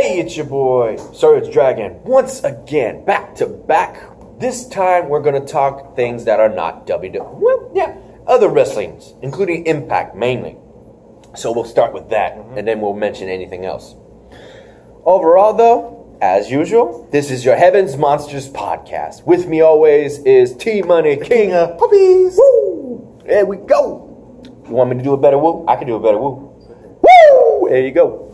Hey, it's your boy, SergDragon, once again, back to back. This time we're gonna talk things that are not WWE. Well, yeah, other wrestlings, including Impact mainly. So we'll start with that, mm-hmm. and then we'll mention anything else. Overall, though, as usual, this is your Heavens Monsters podcast. With me always is T Money King of Puppies. Woo! There we go. You want me to do a better woo? I can do a better woo. Woo! There you go.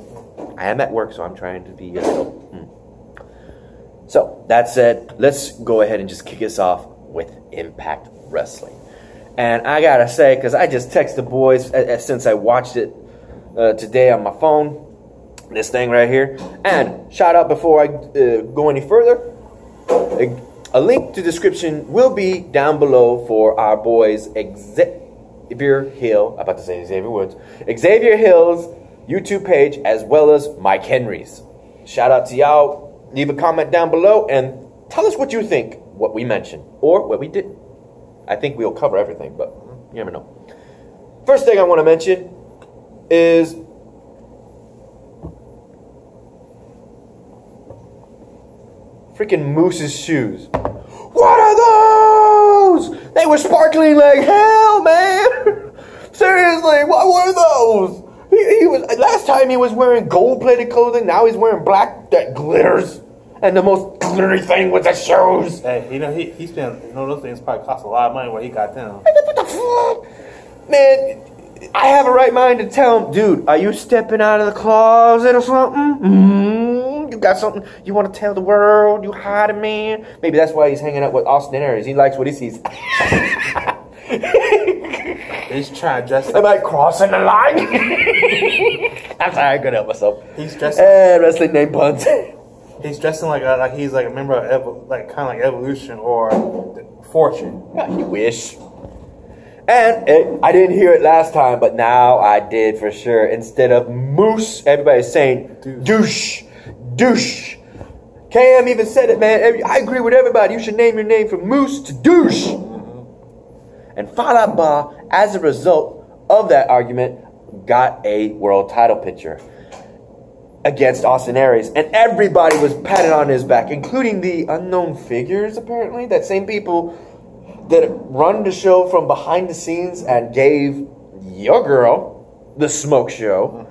I am at work, so I'm trying to be a little. hmm. So, that said, let's go ahead and just kick us off with Impact Wrestling. And I gotta say, because I just texted the boys uh, uh, since I watched it uh, today on my phone, this thing right here. And shout out before I uh, go any further, a, a link to description will be down below for our boys Xavier Hill. I'm about to say Xavier Woods. Xavier Hill's YouTube page as well as Mike Henry's. Shout out to y'all. Leave a comment down below and tell us what you think, what we mentioned or what we didn't. I think we'll cover everything, but mm, you never know. First thing I want to mention is freaking Moose's shoes. What are those? They were sparkling like hell, man. Seriously, what were those? He, he was last time he was wearing gold-plated clothing. Now he's wearing black that glitters, and the most glittery thing was the shoes. Hey, you know he he spent you know those things probably cost a lot of money where he got them. What the fuck? Man, I have a right mind to tell him, dude, are you stepping out of the closet or something? mm You got something you want to tell the world? You hiding, man? Maybe that's why he's hanging out with Austin Aries. He likes what he sees. He's trying to dress Am I crossing the line? I'm sorry, I couldn't help myself. he's dressing And wrestling name puns. he's dressing like a, like he's like a member of like kind of like Evolution or Fortune. Yeah, you wish. And eh, I didn't hear it last time, but now I did for sure. Instead of moose, everybody's saying douche, douche. Cam even said it, man. I agree with everybody. You should name your name from moose to douche. And Fallah Bahh, as a result of that argument, got a world title picture against Austin Aries. And everybody was patted on his back, including the unknown figures, apparently. That same people that run the show from behind the scenes and gave your girl the smoke show.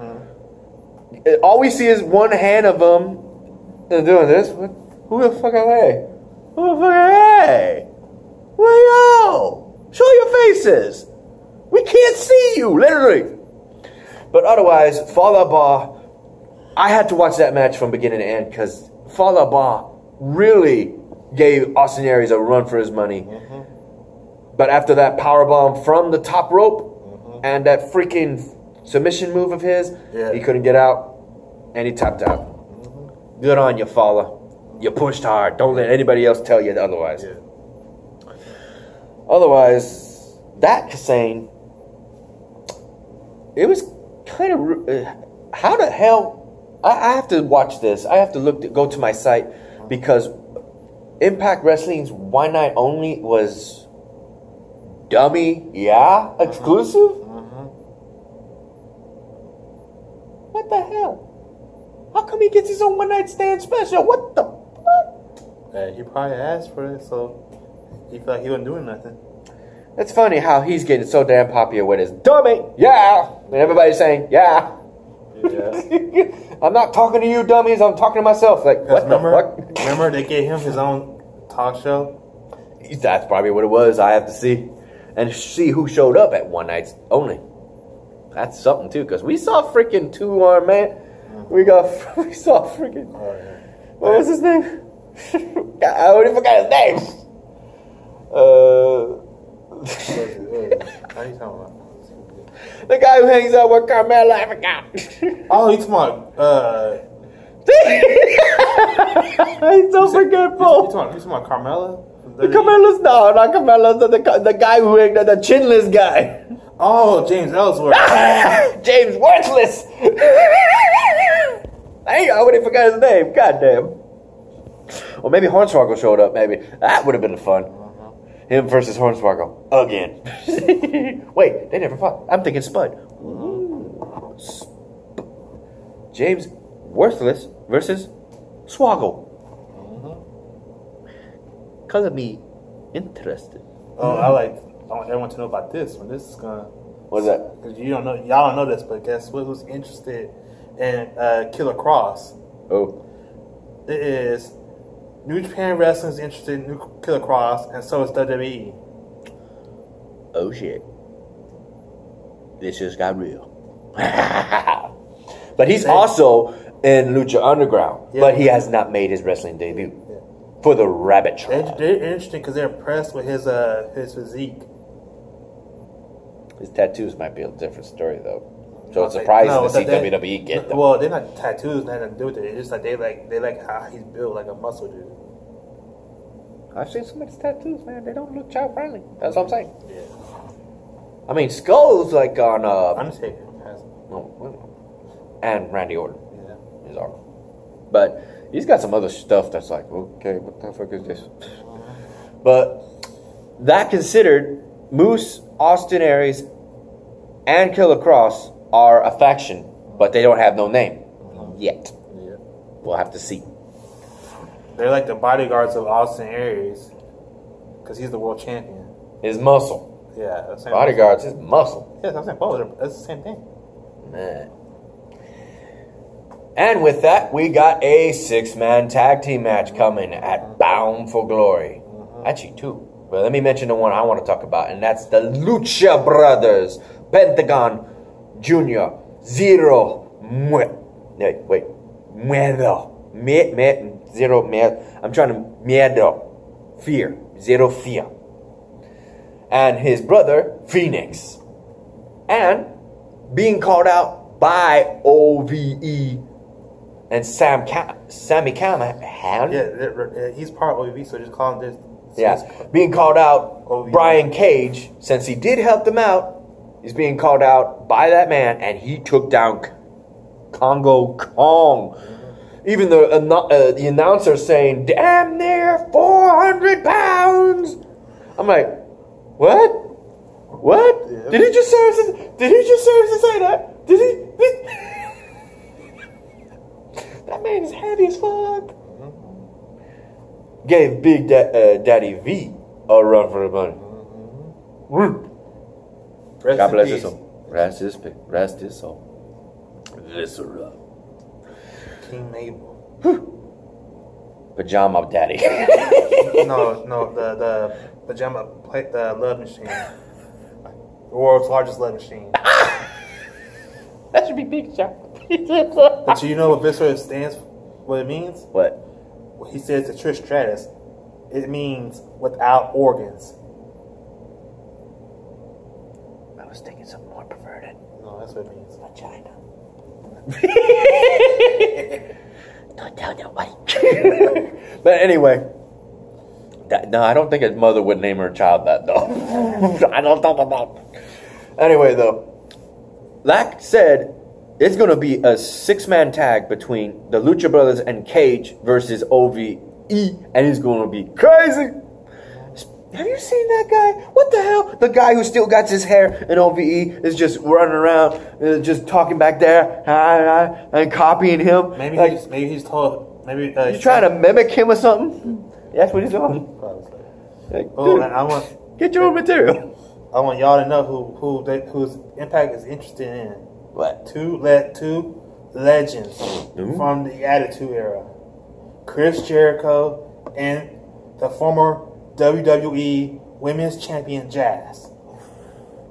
Uh, All we see is one hand of them uh, doing this. Who the fuck are they? Who the fuck are they? Well, yo! Show your faces! We can't see you, literally! But otherwise, Fallah Bahh, I had to watch that match from beginning to end because Fallah Bahh really gave Austin Aries a run for his money. Mm-hmm. But after that power bomb from the top rope mm-hmm. and that freaking submission move of his, Yeah. he couldn't get out and he tapped out. Mm-hmm. Good on you, Fala. You pushed hard. Don't let anybody else tell you otherwise. Yeah. Otherwise, that saying, it was kind of. Uh, how the hell? I, I have to watch this. I have to look. To, go to my site because Impact Wrestling's One Night Only was dummy. Yeah, exclusive. What the hell? How come he gets his own one night stand special? What the fuck? Hey, he probably asked for it, so he felt like he wasn't doing nothing. It's funny how he's getting so damn popular with his dummy. Yeah, and everybody's saying yeah. Yeah. I'm not talking to you dummies. I'm talking to myself. Like what the remember, fuck? remember they gave him his own talk show. That's probably what it was. I have to see and see who showed up at one nights only. That's something too, because we saw freaking two arm man. We got we saw freaking Oh, yeah. what was his name? I already forgot his name. Uh, the guy who hangs out with Carmella. I forgot. Oh, he's about uh? He's so forgetful. talking, you talking Carmella? The Carmella's no, not Carmella. The, the, the guy who the, the chinless guy. Oh, James Ellsworth. James Worthless. I already forgot his name. God damn. Or maybe Hornswoggle showed up. Maybe that would have been fun. Him versus Hornswoggle again. Wait, they never fought. I'm thinking Spud. Sp- James Worthless versus Swoggle. Mm-hmm. Color me interested. Oh, I like. I want everyone to know about this one. This is gonna. What's that? Because you don't know, y'all don't know this, but guess what? Who's interested in uh, Killer Kross? Oh, It is New Japan Wrestling is interested in New Killer Kross, and so is. WWE. oh shit. This just got real. but he's also in Lucha Underground, Yeah. but he has not made his wrestling debut Yeah. for the Rabbit They're, they're interesting because they're impressed with his uh his physique. His tattoos might be a different story though. So it's surprising no, to see they- WWE get them. Well, they're not tattoos, nothing to do with it. It's just like they like they like how he's built like a muscle dude. I've seen some of his tattoos, man. They don't look child friendly. That's what I'm saying. Yeah. I mean, Skull's like on uh, Undertaker has oh, and Randy Orton. yeah. his arm. But he's got some other stuff that's like, okay, what the fuck is this? But that considered, Moose, Austin Aries, and Killer Kross are a faction, but they don't have no name yet. Yeah. We'll have to see. They're like the bodyguards of Austin Aries because he's the world champion. His muscle. Yeah. That's the same Bodyguards, his muscle. Yeah, that's, both. They're- that's the same thing. Man. And with that, we got a six man tag team match coming at mm-hmm. Bound for Glory. Mm-hmm. Actually, two. But let me mention the one I want to talk about, and that's the Lucha Brothers Pentagon Junior Zero. Mue- wait, wait. Miedo. Me, me, zero, me, I'm trying to. Miedo. Fear. Zero fear. And his brother, Fenix. And being called out by OVE and Sam Ca- Sami Callihan. Uh, yeah, they're- they're- uh, he's part of OVV, so just call him this. Yeah, being called out OVE. Brian Cage, since he did help them out, he's being called out by that man, and he took down Kongo Kong. Even the uh, the announcer saying, "Damn near 400 pounds." I'm like, what? What? Yeah. Did he just serve? To, did he just serve to say that? Did he? that man is heavy as fuck. Gave Big da- uh, Daddy V a run for the money. Woo. Rest God bless peace. his soul. Rest his spirit. Rest his soul. Viscera. King Mabel. Pajama Daddy. no, no, the the pajama plate, the love machine, the world's largest love machine. that should be Big Shot. But you know what Viscera stands? What it means? what? He says to Trish Stratus, it means without organs. I was thinking something more perverted. No, that's what it means. Vagina. Don't tell but anyway, that, no, I don't think his mother would name her child that though. I don't know about. Anyway, though, like said, it's going to be a six-man tag between the Lucha Brothers and Cage versus OVE, and it's going to be crazy. Have you seen that guy? What the hell? The guy who still got his hair in OVE is just running around, uh, just talking back there, ah, ah, and copying him. Maybe like, he's maybe he's told maybe uh, you trying to mimic him or something? That's what he's doing. Like, Oh, I want get your own material. I want y'all to know who who they, whose impact is interested in. What? Two let two legends Ooh. from the Attitude Era, Chris Jericho and the former WWE Women's Champion Jazz.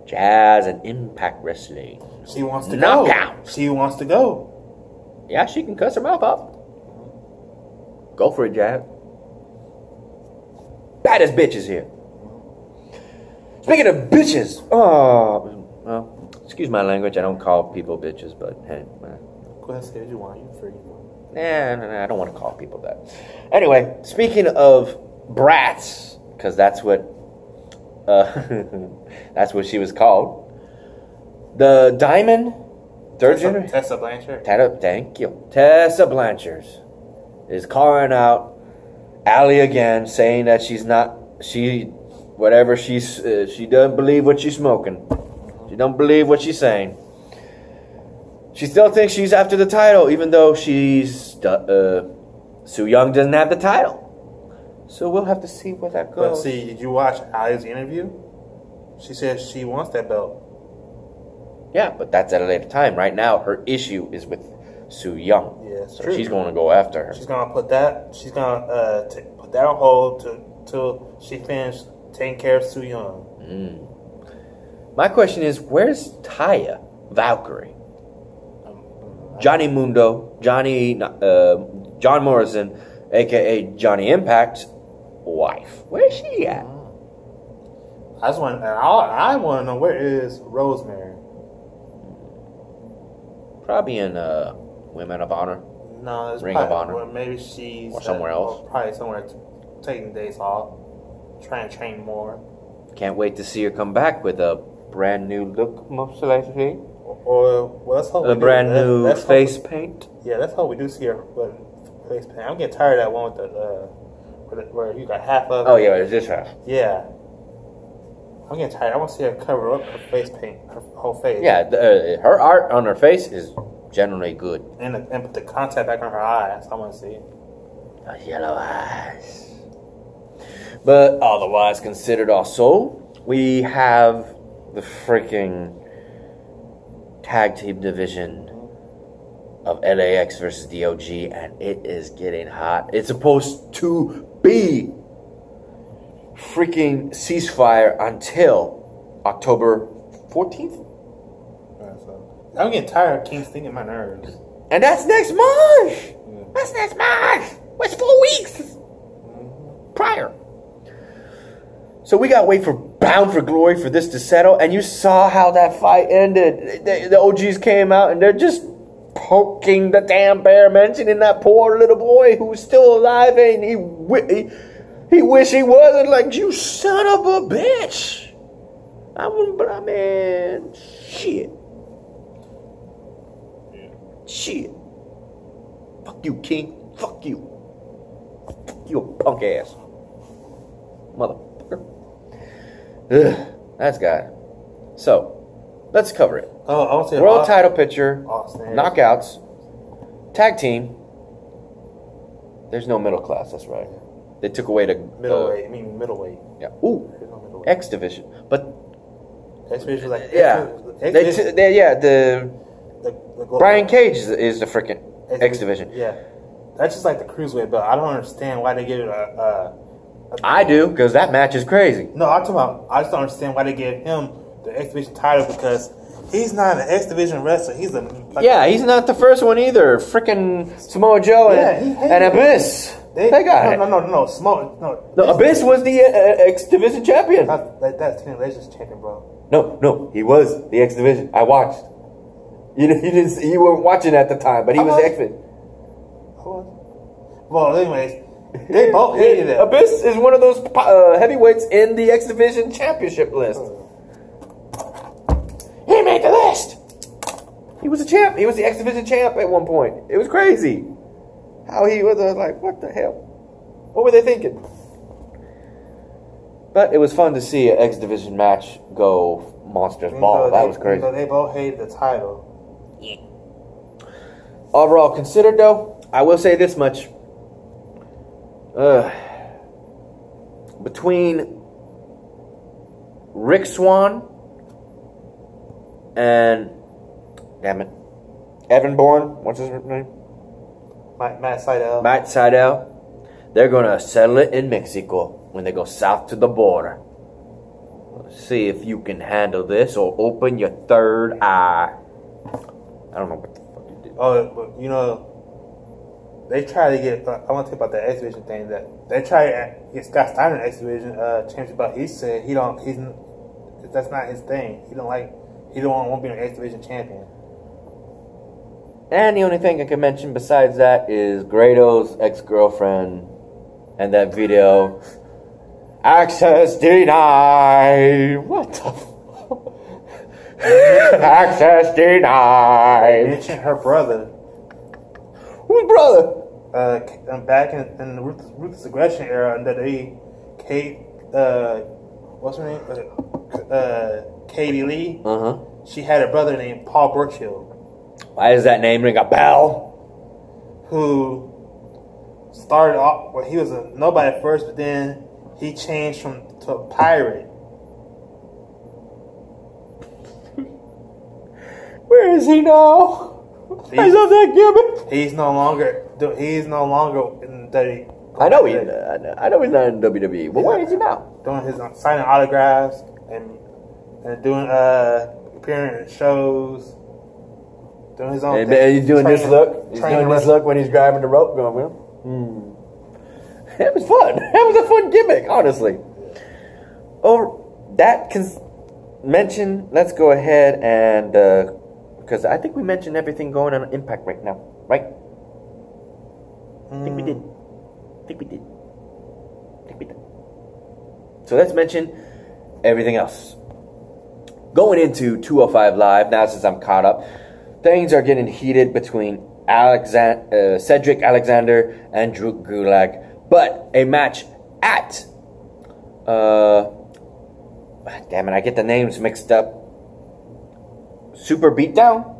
Jazz and Impact Wrestling. She wants to Knockout. go. She wants to go. Yeah, she can cuss her mouth up. Go for it, Jazz. Baddest bitches here. Speaking of bitches, oh, well, excuse my language. I don't call people bitches, but hey, well, Go ahead, say what you want. You free. Nah, nah, nah, I don't want to call people that. Anyway, speaking of brats, because that's what uh, that's what she was called. The Diamond, third Tessa, generation. Tessa Blanchard. Tessa, thank you. Tessa Blanchard is calling out Allie again, saying that she's not she whatever she's uh, she doesn't believe what she's smoking. She don't believe what she's saying. She still thinks she's after the title, even though she's uh, Su Yung doesn't have the title. So we'll have to see where that goes. But see, did you watch Allie's interview? She says she wants that belt. Yeah, but that's at a later time. Right now, her issue is with Su Yung. Yeah, so true. she's going to go after her. She's gonna put that. She's gonna uh, t- put that on hold to, till she finishes taking care of Su Yung. Mm. My question is, where's Taya Valkyrie? Johnny Mundo, Johnny, uh, John Morrison, aka Johnny Impact's wife. Where's she at? I just want. and I, I want to know where is Rosemary. Probably in uh, Women of Honor. No, it's Ring of probably, Honor. Well, maybe she's Or somewhere uh, else. or Probably somewhere t- taking days off, trying to train more. Can't wait to see her come back with a brand new look, most likely. Or, or well, let's hope A we do- brand let- new face paint. Yeah, that's how we do see her with face paint. I'm getting tired of that one with the uh, where, you got half of. Oh it. yeah, it's this half. Yeah. I'm getting tired. I want to see her cover up her face paint, her whole face. Yeah, the, uh, her art on her face is generally good. And, and put the contact back on her eyes. I want to see. Uh, yellow eyes. But otherwise considered also, we have the freaking tag team division of LAX versus DOG, and it is getting hot. It's supposed to be freaking ceasefire until October 14th. I'm getting tired of King stinging my nerves. And that's next month! Yeah. That's next month! What's four weeks mm-hmm. prior? So we gotta wait for Bound for Glory for this to settle, and you saw how that fight ended. The, the OGs came out and they're just poking the damn bear, mentioning that poor little boy who's still alive and he he, he wish he wasn't. Like you son of a bitch. I wouldn't, but I mean, shit, shit. Fuck you, King. Fuck you. Fuck you, punk ass. Motherfucker. Ugh, that's got it. So, let's cover it. Oh, I want to say World title picture, Austin. knockouts, tag team. There's no middle class, that's right. They took away the Middleweight. I mean middleweight. Yeah. Ooh, no. X division. But X Division like yeah, X, they, Division- t- they yeah the the, the Brian Cage is, is the freaking X division. Yeah, that's just like the cruiserweight belt. I don't understand why they give it a. a, I do because that match is crazy. no, I'm talking about. I just don't understand why they gave him the X Division title because he's not an X Division wrestler. He's a like, Yeah, he's not the first one either. Freaking Samoa Joe and, Yeah, and. Abyss. They, They got no, it. no, no, no, no, Smoke, no, No, Abyss was the uh, X Division champion. That, that, that's Kenny Legends champion, bro. No, no, he was the X Division. I watched. You know, you didn't. You weren't watching at the time, but he I was was. the X Division. Well, anyways, they both hated it. Abyss is one of those uh, heavyweights in the X Division championship list. He He was a champ. He was the X Division champ at one point. It was crazy. How he was uh, like, what the hell? What were they thinking? But it was fun to see an X Division match go monsters Even ball. That they- was crazy. They both hated the title. Yeah. Overall considered, though, I will say this much. Uh, between Rich Swann and damn it, Evan Bourne, what's his name? Matt, Matt Sydal. Matt Sydal. They're gonna settle it in Mexico when they go south to the border. See if you can handle this or open your third eye. I don't know what the fuck you did. Oh, but you know, they try to get. I want to talk about the X Division thing. That they try to get Scott Steiner X Division uh, championship, but he said he don't. He's that's not his thing. He don't like. He don't want to be an X Division champion. And the only thing I can mention besides that is Grado's ex girlfriend and that video. Access denied. What the fuck? Access denied. Mention her brother. Who's brother? Uh, um, back in, in the Ruthless, Ruthless Aggression era, under the Kate. Uh, what's her name? Uh, uh, Katie Lea. Uh huh. She had a brother named Paul Burchill. Why does that name ring a bell? who started off well he was a nobody at first but then he changed from to a pirate Where is he now? I He's- love that gimmick. he's no longer he's no longer in the I know he. I know- I know he's not in WWE, but where is he now? doing his uh, signing autographs and and doing uh appearing in shows doing his own thing. he's doing this look. He's training doing this look when he's grabbing the rope, going, "Well, hmm." It was fun. That was a fun gimmick, honestly. Oh, that can mention. Let's go ahead and because I think we mentioned everything going on Impact right now, right? I think we did. I think we did. I think we did. So let's mention everything else. Going into 205 Live, now since I'm caught up, things are getting heated between Alexan- uh, Cedric Alexander and Drew Gulak. But a match at. Uh, damn it, I get the names mixed up. Super Beatdown?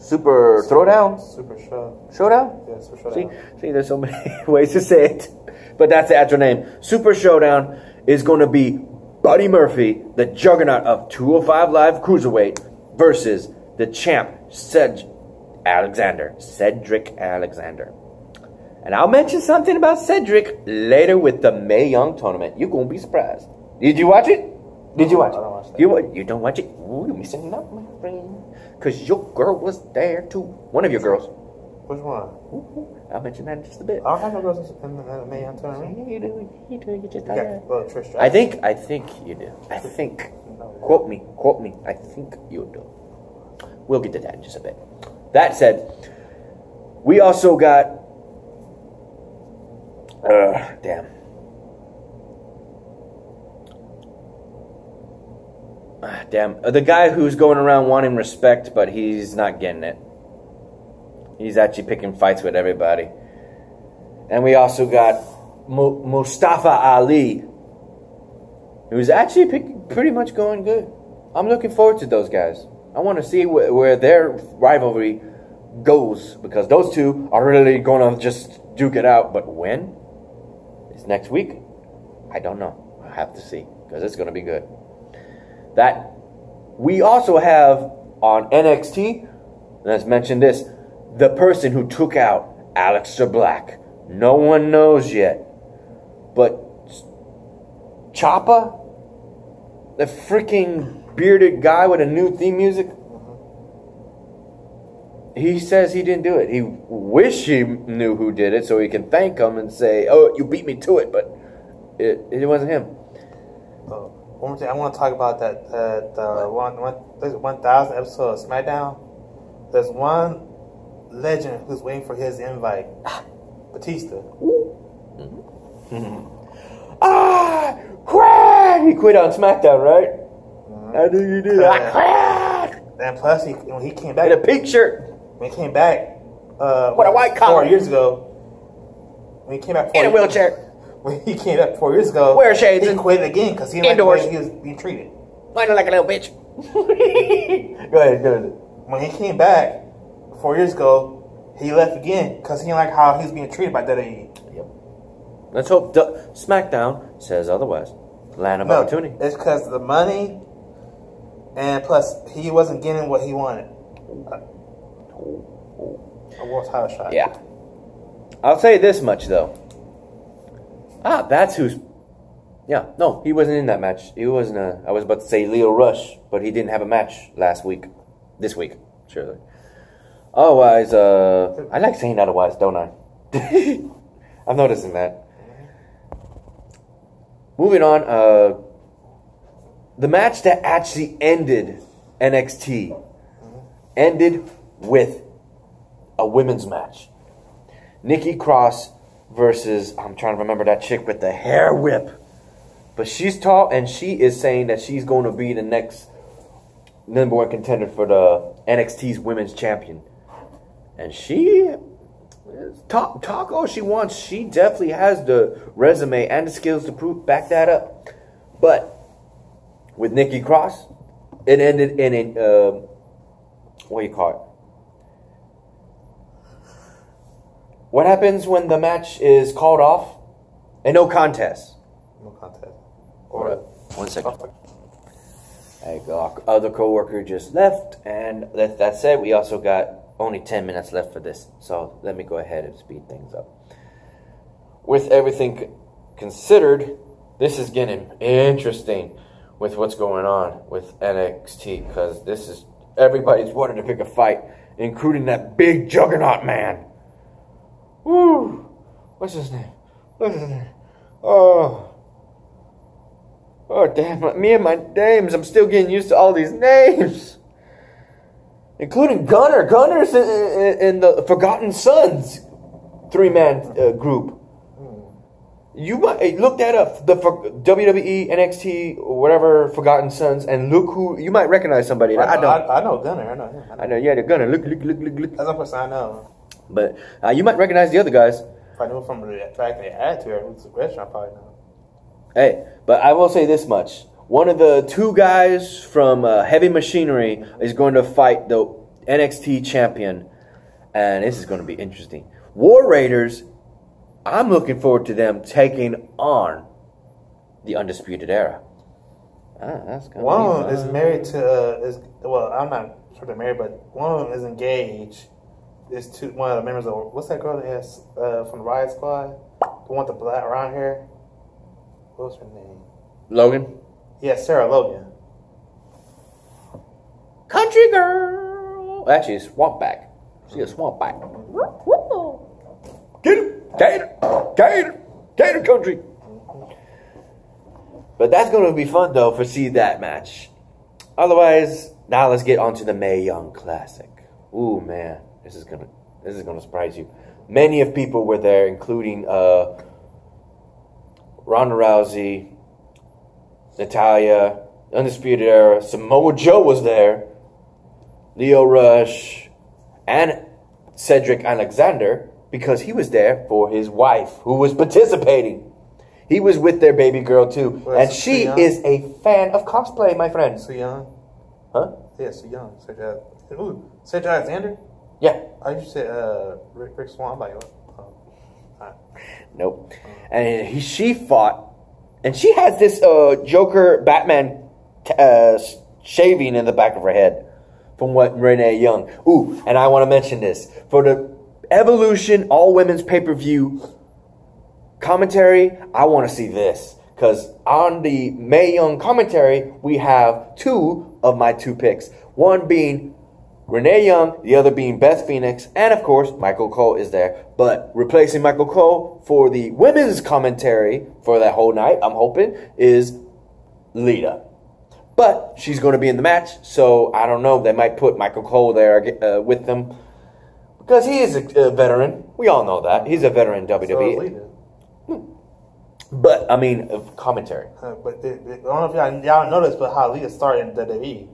Super Throwdown? super show Showdown? yeah super show See, see, there's so many ways to say it, but that's the actual name. Super Showdown is going to be Buddy Murphy, the juggernaut of 205 Live Cruiserweight, versus the champ Ced Alexander, Cedric Alexander. And I'll mention something about Cedric later with the Mae Young tournament. You're gonna be surprised. Did you watch it? Did you watch it? I don't watch that. You you don't watch it? Ooh, you're missing out, my friend. Cause your girl was there too. One of your girls. which one Ooh, I'll mention that in just a bit. I don't have no girls in the, Mae Young tournament You do, you do, you just you got well Trish I think, I think you do. I think. Quote me, quote me. I think you do. We'll get to that in just a bit. That said, we also got. Uh, damn. Ah, damn. Uh, The guy who's going around wanting respect, but he's not getting it. He's actually picking fights with everybody. And we also got Mu- Mustafa Ali, who's actually pick, pretty much going good. I'm looking forward to those guys. I want to see wh- where their rivalry goes because those two are really going to just duke it out. But when? It's next week. I don't know. I have to see because it's going to be good. That we also have on NXT. Let's mention this: the person who took out Aleister Black. No one knows yet, but Choppa, the freaking bearded guy with a new theme music. He says he didn't do it. He wish he knew who did it so he can thank him and say, "Oh, you beat me to it," but it, it wasn't him. Uh, one more thing, I want to talk about that uh, the one one one thousand episode of SmackDown. There's one legend who's waiting for his invite, Batista. Ah, Craig! He quit on SmackDown, right? How do you do that? And plus, he when he came In back, a pink shirt when he came back, uh, What a white collar. four years ago. When he came back, four in a years- wheelchair. When he came back four years ago, Wear shades He and- quit again because he didn't like the way he was being treated. Whining like a little bitch. go ahead, go ahead. When he came back four years ago, he left again because he didn't like how he was being treated by WWE. Yep. Let's hope D- SmackDown says otherwise. Land of No, opportunity. it's because the money, and plus he wasn't getting what he wanted. A world title shot. Yeah. I'll say this much though. Ah, that's who's. Yeah, no, he wasn't in that match. He wasn't. A, I was about to say Lio Rush, but he didn't have a match last week. This week, surely. Otherwise, uh, I like saying otherwise, don't I? I'm noticing that. Moving on, uh, the match that actually ended NXT ended with a women's match. Nikki Cross versus I'm trying to remember that chick with the hair whip. But she's tall and she is saying that she's going to be the next number one contender for the NXT's women's champion. And she talk talk all she wants. She definitely has the resume and the skills to prove back that up. But with Nikki Cross, it ended in a uh, what do you call it? what happens when the match is called off? And no contest. No contest. Hold up. One second. Hey, our other coworker just left, and that, that said, we also got only 10 minutes left for this. So let me go ahead and speed things up. With everything c- considered, this is getting interesting with what's going on with NXT because this is everybody's wanting to pick a fight, including that big juggernaut man. Woo! What's his name? What's his name? Oh. Oh, damn. Me and my names. I'm still getting used to all these names. Including Gunner. Gunner's in, in, in the Forgotten Sons three man uh, group. You might look that up. The for, WWE, NXT, whatever, Forgotten Sons, and look who you might recognize somebody. I, I, don't. I, I know Gunner. I know him. I know. I know. Yeah, the Gunner. Look, look, look, look, look. That's the person I know. But uh, you might recognize the other guys. If I knew from the fact they add to it, who's the restaurant probably know. Hey, but I will say this much. One of the two guys from uh, Heavy Machinery is going to fight the NXT champion, and this is going to be interesting. War Raiders, I'm looking forward to them taking on the Undisputed Era. Ah, that's gonna One of them is married to uh, is well, I'm not sure they're married, but one of them is engaged. Is to one of the members of what's that girl that has uh, from the Riot Squad, the one with the black around here. What's her name? Logan. Yeah, Sarah Logan. Country girl. Actually, it's Swampback. She a Swampback. Gator, Gator, Gator, Gator Country. But that's going to be fun though for see that match. Otherwise, now let's get on to the Mae Young Classic. Ooh man, this is gonna this is gonna surprise you. Many of people were there, including uh, Ronda Rousey, Natalya, Undisputed Era, Samoa Joe was there, Lio Rush, and Cedric Alexander because he was there for his wife who was participating. He was with their baby girl too, Was and she young? is a fan of cosplay, my friend. So young. Huh? Yeah, so young. Cedric. Ooh, Cedric Alexander. Yeah. I used to say uh, Rick, Rich Swann. I'm like, oh. Nope. And he, she fought, and she has this uh, Joker Batman uh, shaving in the back of her head from what Renee Young. Ooh, and I want to mention this for the Evolution All Women's Pay Per View commentary. I want to see this because on the Mae Young commentary we have two of my two picks. One being Renee Young, the other being Beth Phoenix, and of course, Michael Cole is there. But replacing Michael Cole for the women's commentary for that whole night, I'm hoping, is Lita. But she's going to be in the match, so I don't know. They might put Michael Cole there uh, with them because he is a, a veteran. We all know that. He's a veteran in So WWE. Lita. but, I mean, commentary. But the, the, I don't know if y'all, y'all noticed, but how Lita started in WWE.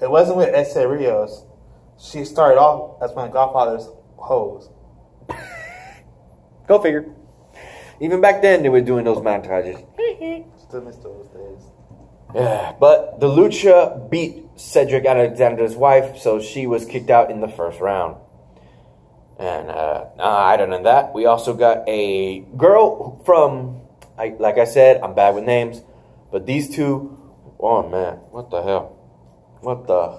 It wasn't with Essa Rios. She started off as of Godfather's hoes. Go figure. Even back then, they were doing those montages. Still miss those days. Yeah, but the Lucha beat Cedric Alexander's wife, so she was kicked out in the first round. And uh, uh, other than that, we also got a girl from, I, like I said, I'm bad with names, but these two, oh man, what the hell? What the?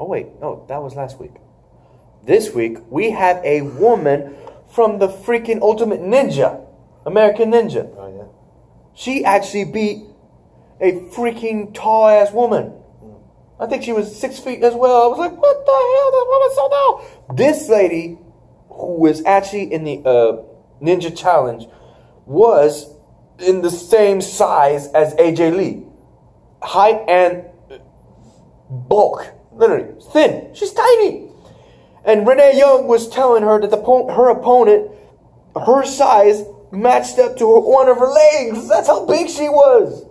Oh wait, no, that was last week. This week, we have a woman from the freaking Ultimate Ninja, American Ninja. Oh yeah. She actually beat a freaking tall ass woman. I think she was six feet as well. I was like, what the hell? This woman's so tall. This lady, who was actually in the uh, Ninja Challenge, was in the same size as AJ Lee. Height and bulk. Literally. Thin. She's tiny. And Renee Young was telling her that the her opponent, her size, matched up to her, one of her legs. That's how big she was.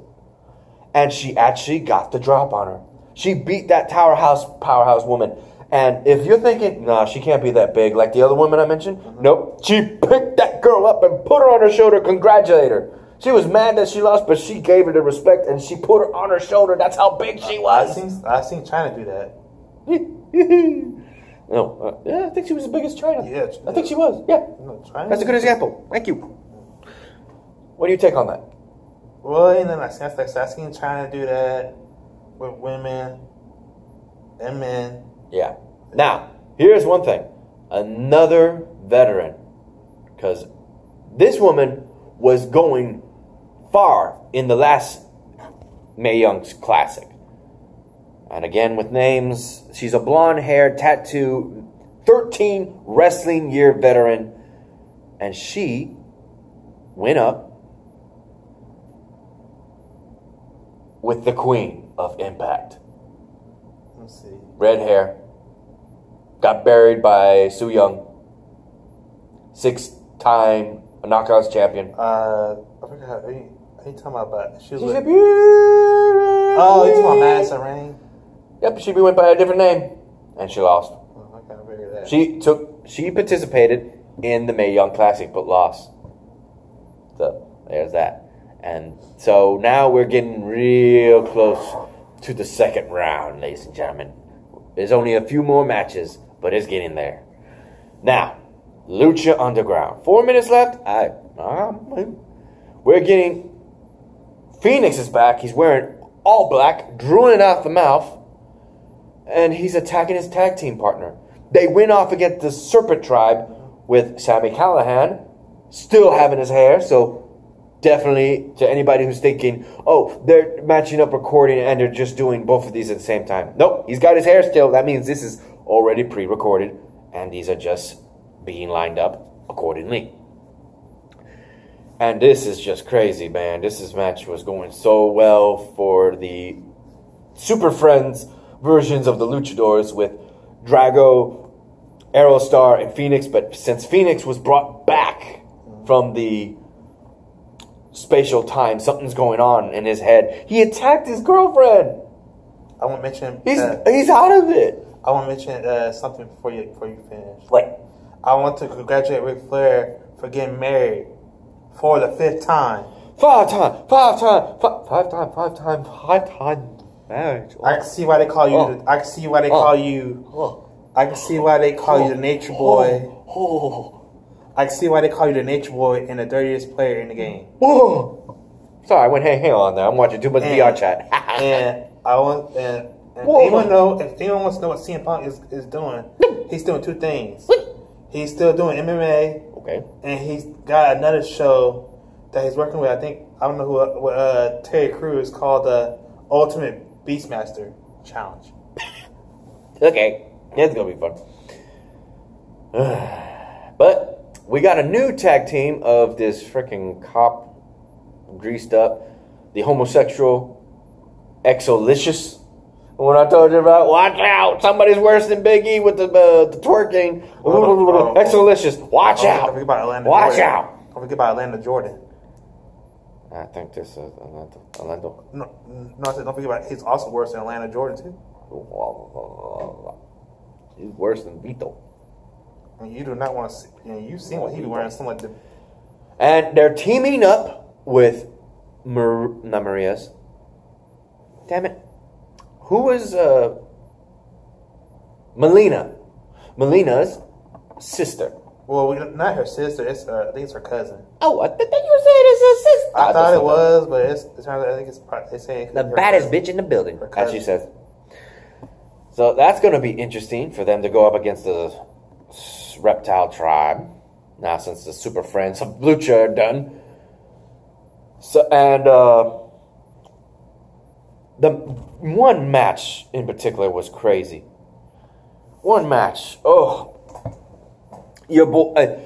And she actually got the drop on her. She beat that tower house powerhouse woman. And if you're thinking, nah, she can't be that big like the other woman I mentioned, nope. She picked that girl up and put her on her shoulder, congratulate her. She was mad that she lost, but she gave her the respect and she put her on her shoulder. That's how big she was. seen I seen China do that. No, uh, yeah, I think she was as big as China. Yeah, I think she was. Yeah, No, China- that's a good example. Thank you. What do you take on that? Well, and then I seen, like, I seen China do that with women and men. Yeah. Now, here's one thing. Another veteran. Because this woman was going far in the last Mae Young's classic. And again, with names, she's a blonde haired, tattoo, 13 wrestling year veteran. And she went up with the queen of Impact Let's see. red hair, got buried by Su Yung, six time knockouts champion. Uh, I forgot. Are you, are you talking about? But she was She's a beauty. Oh, you talking about Madison Rayne? Yep, she went by a different name, and she lost. Oh, I can't figure that. She took, she participated in the Mae Young Classic, but lost. So there's that. And so now we're getting real close to the second round, ladies and gentlemen. There's only a few more matches, but it's getting there. Now, Lucha Underground. Four minutes left. I, um, we're getting. Fenix is back. He's wearing all black, drooling out the mouth, and he's attacking his tag team partner. They went off against the Serpent Tribe with Sami Callihan, still having his hair, so definitely to anybody who's thinking, oh, they're matching up recording and they're just doing both of these at the same time. Nope, he's got his hair still. That means this is already pre recorded and these are just being lined up accordingly. And this is just crazy, man. This is match was going so well for the Super Friends versions of the Luchadors with Drago, Aerostar, and Fenix. But since Fenix was brought back from the spatial time, something's going on in his head. He attacked his girlfriend. I want to mention. He's uh, he's out of it. I want to mention uh, something before you before you finish. Like I want to congratulate Ric Flair for getting married for the fifth time. five time, five time, five, five time, five time, five time marriage. I can see why they call you. Oh. I can see why they Oh. call you. Oh. I can see why they call you the Nature Boy. Oh. I see why they call you the Nature Boy and the dirtiest player in the game. Whoa. Sorry, I went hang hang on there. I'm watching too much And- VR chat. and I want and, and Whoa. anyone know if anyone wants to know what CM Punk is, is doing, he's doing two things. He's still doing MMA okay. and he's got another show that he's working with. I think I don't know who uh, what, uh, Terry Crews called the Ultimate Beastmaster Challenge. Okay. It's gonna be fun. but we got a new tag team of this freaking cop greased up, the homosexual Exolicious. What I told you about, watch out! Somebody's worse than Big E with the uh, the twerking. Oh, oh, Exolicious, watch out. Don't forget about Atlanta Watch Jordan. out! Don't forget about Atlanta Jordan. I think this is Orlando. Orlando. No, no, I said don't forget about he's also worse than Atlanta Jordan too. He's worse than Vito. I mean, you do not want to see. You know, you've seen what he be wearing. Something like the And they're teaming up with Mar- not Maria's. Damn it. Who is uh Melina? Melina's sister. well, we, not her sister. It's uh, I think it's her cousin. Oh, I thought you were saying it's her sister. I thought it was, but it's, it's I think it's they say the baddest bitch in the building, as she says. So that's going to be interesting for them to go up against the reptile tribe. Now, since the Super Friends of Lucha are done. So and uh, the one match in particular was crazy. One match, oh, your boy, uh,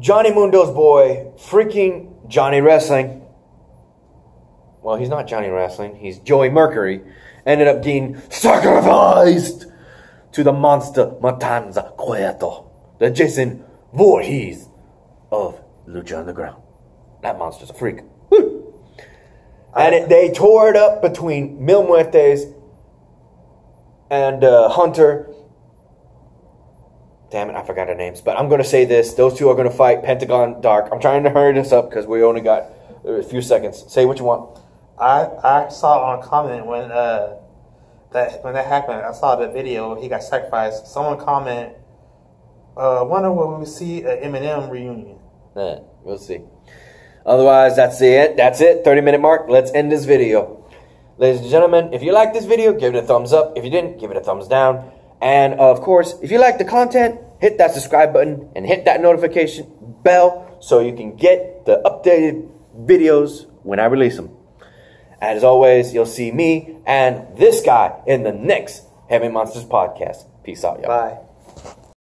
Johnny Mundo's boy, freaking Johnny Wrestling well, he's not Johnny Wrestling, he's Joey Mercury, ended up being sacrificed to the monster Matanza Cueto, the Jason Voorhees of Lucha Underground. That monster's a freak. Woo! And it, they tore it up between Mil Muertes and uh, Hunter. Damn it, I forgot their names. But I'm going to say this. Those two are going to fight Pentagon Dark. I'm trying to hurry this up because we only got a few seconds. Say what you want. I I saw on a comment when uh that when that happened, I saw the video. He got sacrificed. Someone comment, uh, "Wonder when we see an MNM reunion." Yeah, we'll see. Otherwise, that's it. That's it. 30 minute mark. Let's end this video. Ladies and gentlemen, if you like this video, give it a thumbs up. If you didn't, give it a thumbs down. And of course, if you like the content, hit that subscribe button and hit that notification bell so you can get the updated videos when I release them. As always, you'll see me and this guy in the next Heaven's Monsters podcast. Peace out, y'all. Bye.